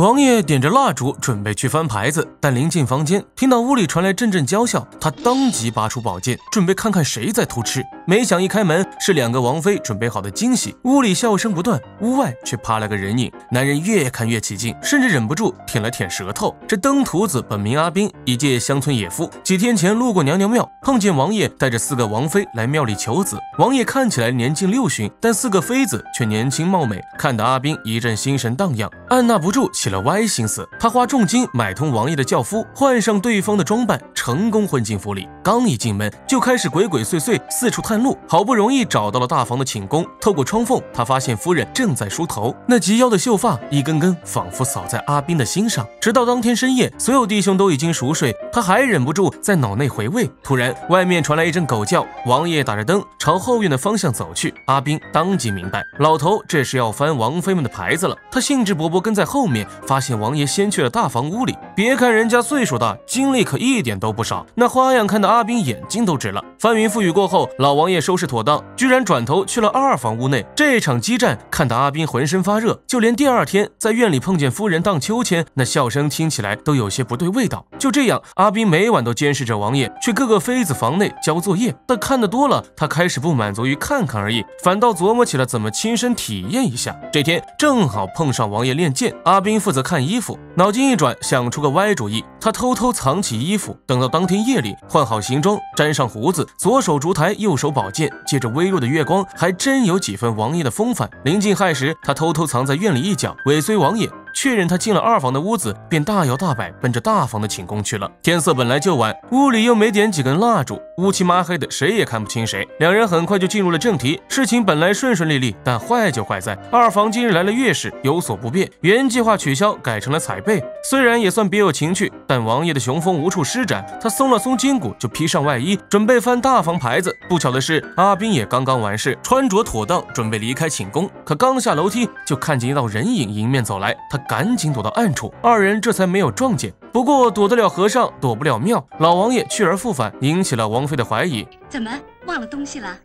王爷点着蜡烛，准备去翻牌子，但临近房间，听到屋里传来阵阵娇笑，他当即拔出宝剑，准备看看谁在偷吃。没想一开门，是两个王妃准备好的惊喜。屋里笑声不断，屋外却趴了个人影。男人越看越起劲，甚至忍不住舔了舔舌头。这登徒子本名阿斌，一介乡村野夫，几天前路过娘娘庙，碰见王爷带着四个王妃来庙里求子。王爷看起来年近六旬，但四个妃子却年轻貌美，看得阿斌一阵心神荡漾，按捺不住起。了歪心思，他花重金买通王爷的轿夫，换上对方的装扮，成功混进府里。刚一进门，就开始鬼鬼祟祟四处探路。好不容易找到了大房的寝宫，透过窗缝，他发现夫人正在梳头，那及腰的秀发一根根仿佛扫在阿斌的心上。直到当天深夜，所有弟兄都已经熟睡，他还忍不住在脑内回味。突然，外面传来一阵狗叫，王爷打着灯朝后院的方向走去。阿斌当即明白，老头这是要翻王妃们的牌子了。他兴致勃勃跟在后面。发现王爷先去了大房屋里，别看人家岁数大，精力可一点都不少。那花样看得阿斌眼睛都直了。翻云覆雨过后，老王爷收拾妥当，居然转头去了二房屋内。这场激战看得阿斌浑身发热，就连第二天在院里碰见夫人荡秋千，那笑声听起来都有些不对味道。就这样，阿斌每晚都监视着王爷去各个妃子房内交作业。但看得多了，他开始不满足于看看而已，反倒琢磨起了怎么亲身体验一下。这天正好碰上王爷练剑，阿斌负责。看衣服，脑筋一转，想出个歪主意。他偷偷藏起衣服，等到当天夜里换好行装，粘上胡子，左手烛台，右手宝剑，借着微弱的月光，还真有几分王爷的风范。临近亥时，他偷偷藏在院里一角，尾随王爷。确认他进了二房的屋子，便大摇大摆奔着大房的寝宫去了。天色本来就晚，屋里又没点几根蜡烛，乌漆麻黑的，谁也看不清谁。两人很快就进入了正题。事情本来顺顺利利，但坏就坏在二房今日来了月事，有所不便，原计划取消，改成了彩背。虽然也算别有情趣，但王爷的雄风无处施展。他松了松筋骨，就披上外衣，准备翻大房牌子。不巧的是，阿斌也刚刚完事，穿着妥当，准备离开寝宫。可刚下楼梯，就看见一道人影迎面走来，他。赶紧躲到暗处，二人这才没有撞见。不过躲得了和尚，躲不了庙。老王爷去而复返，引起了王妃的怀疑。怎么忘了东西了？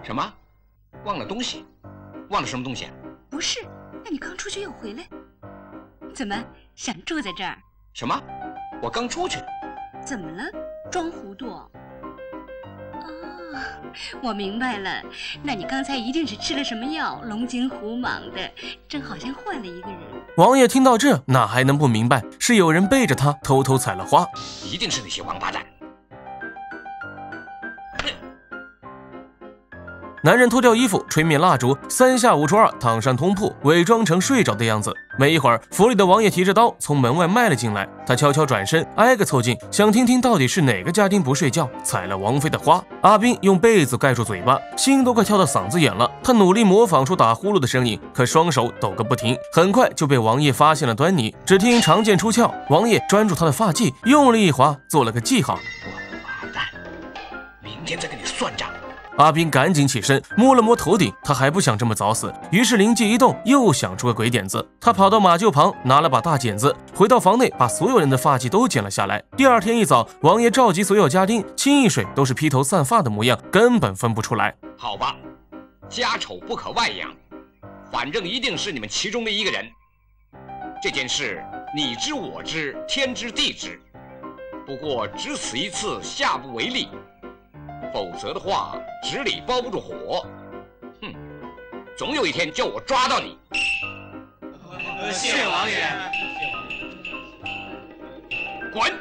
什么？忘了东西？忘了什么东西？不是，那你刚出去又回来，怎么想住在这儿？什么？我刚出去。怎么了？装糊涂？哦我明白了，那你刚才一定是吃了什么药，龙精虎猛的，正好像换了一个人。王爷听到这，哪还能不明白？是有人背着他偷偷采了花，一定是那些王八蛋。男人脱掉衣服，吹灭蜡烛，三下五除二躺上通铺，伪装成睡着的样子。没一会儿，府里的王爷提着刀从门外迈了进来。他悄悄转身，挨个凑近，想听听到底是哪个家丁不睡觉，采了王妃的花。阿斌用被子盖住嘴巴，心都快跳到嗓子眼了。他努力模仿出打呼噜的声音，可双手抖个不停。很快就被王爷发现了端倪。只听长剑出鞘，王爷专注他的发髻，用力一划，做了个记号。王八蛋，明天再跟你算账。阿斌赶紧起身，摸了摸头顶，他还不想这么早死，于是灵机一动，又想出个鬼点子。他跑到马厩旁，拿了把大剪子，回到房内，把所有人的发髻都剪了下来。第二天一早，王爷召集所有家丁，清一水都是披头散发的模样，根本分不出来。好吧，家丑不可外扬，反正一定是你们其中的一个人。这件事你知我知，天知地知，不过只此一次，下不为例。否则的话，纸里包不住火。哼，总有一天叫我抓到你。谢王爷。滚！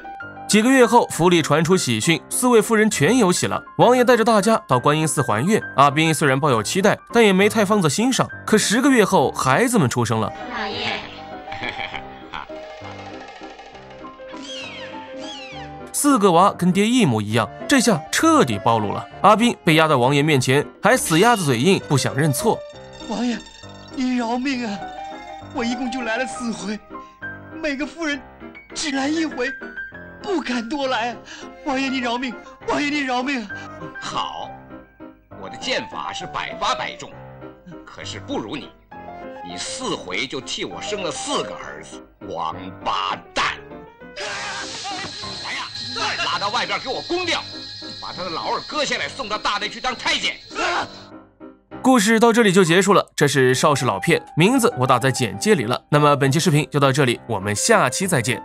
几个月后，府里传出喜讯，四位夫人全有喜了。王爷带着大家到观音寺还愿。阿斌虽然抱有期待，但也没太放在心上。可十个月后，孩子们出生了。老爷。四个娃跟爹一模一样，这下彻底暴露了。阿斌被压到王爷面前，还死鸭子嘴硬，不想认错。王爷，您饶命啊！我一共就来了四回，每个夫人只来一回，不敢多来。王爷您饶命，王爷您饶命。好，我的剑法是百发百中，可是不如你。你四回就替我生了四个儿子，王八蛋！到外边给我攻掉，把他的老二割下来送到大内去当太监。故事到这里就结束了，这是邵氏老片，名字我打在简介里了。那么本期视频就到这里，我们下期再见。